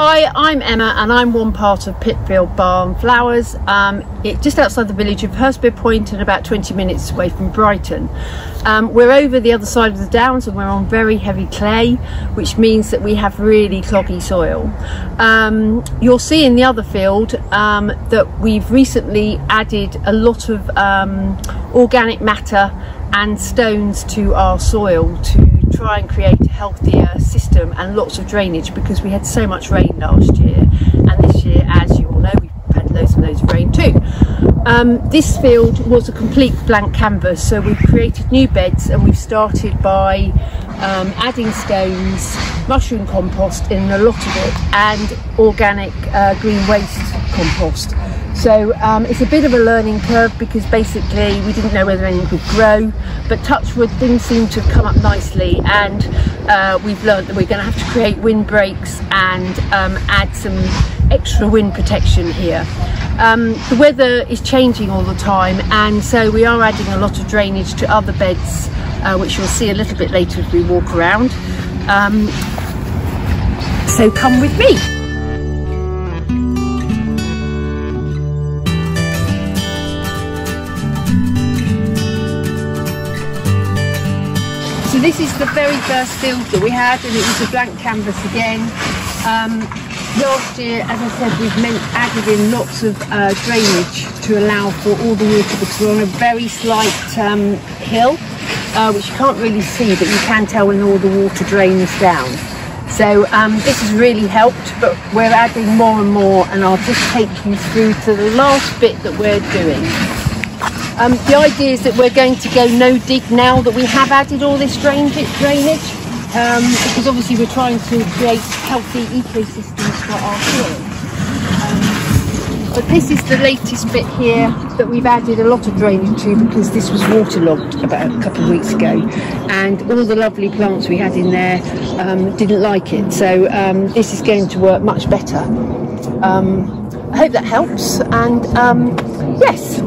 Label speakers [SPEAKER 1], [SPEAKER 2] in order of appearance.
[SPEAKER 1] Hi, I'm Emma and I'm one part of Pitfield Barn Flowers. Um, it, just outside the village of Hurstpierpoint and about 20 minutes away from Brighton. Um, we're over the other side of the downs and we're on very heavy clay, which means that we have really cloggy soil. Um, you'll see in the other field um, that we've recently added a lot of um, organic matter and stones to our soil to try and create a healthier system and lots of drainage because we had so much rain last year and this year as you all know we've had loads and loads of rain too. Um, this field was a complete blank canvas so we've created new beds and we've started by um, adding stones, mushroom compost in a lot of it and organic uh, green waste compost. So um, it's a bit of a learning curve because basically we didn't know whether anything could grow, but touchwood things seem to have come up nicely and uh, we've learned that we're going to have to create windbreaks and um, add some extra wind protection here. Um, the weather is changing all the time and so we are adding a lot of drainage to other beds uh, which you'll see a little bit later as we walk around. Um, so come with me. This is the very first field that we had and it was a blank canvas again. Um, last year, as I said, we've meant, added in lots of uh, drainage to allow for all the water because we're on a very slight um, hill, uh, which you can't really see, but you can tell when all the water drains down. So um, this has really helped, but we're adding more and more and I'll just take you through to the last bit that we're doing. Um, the idea is that we're going to go no dig now that we have added all this drainage, um, because obviously we're trying to create healthy ecosystems for our soil. Um, but this is the latest bit here that we've added a lot of drainage to because this was waterlogged about a couple of weeks ago and all the lovely plants we had in there um, didn't like it. So um, this is going to work much better. Um, I hope that helps and yes,